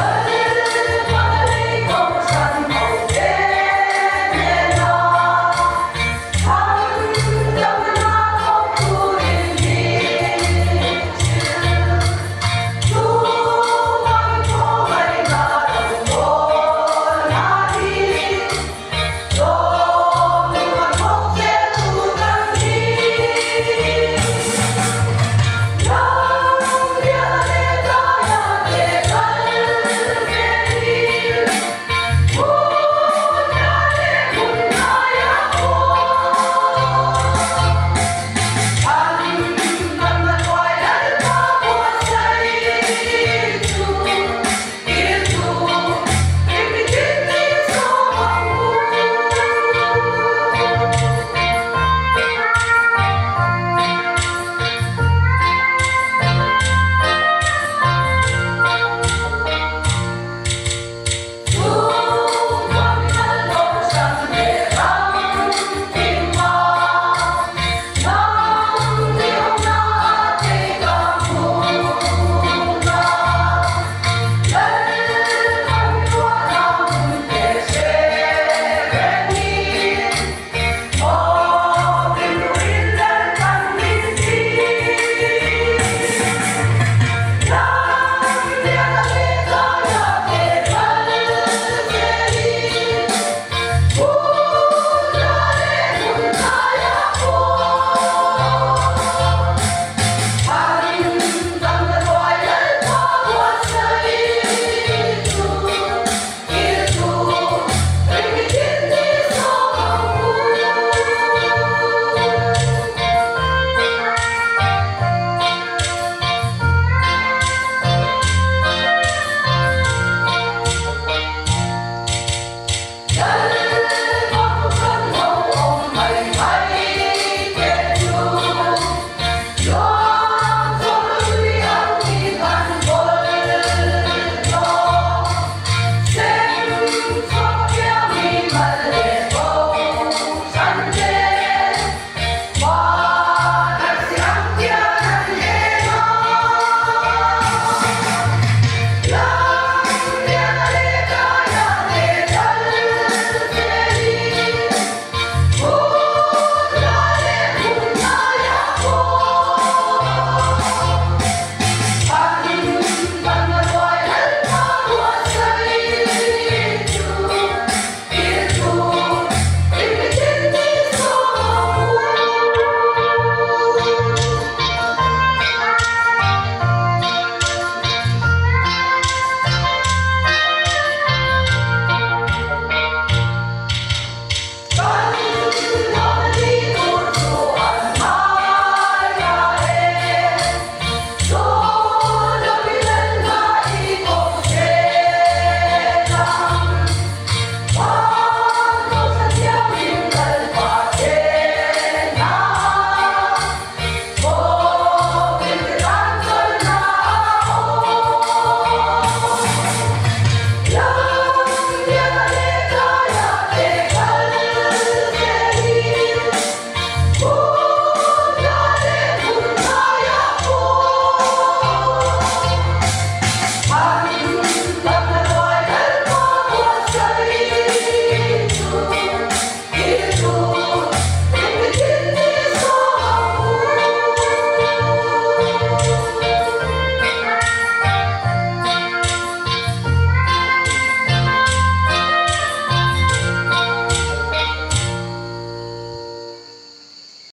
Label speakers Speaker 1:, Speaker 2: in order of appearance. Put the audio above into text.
Speaker 1: 자,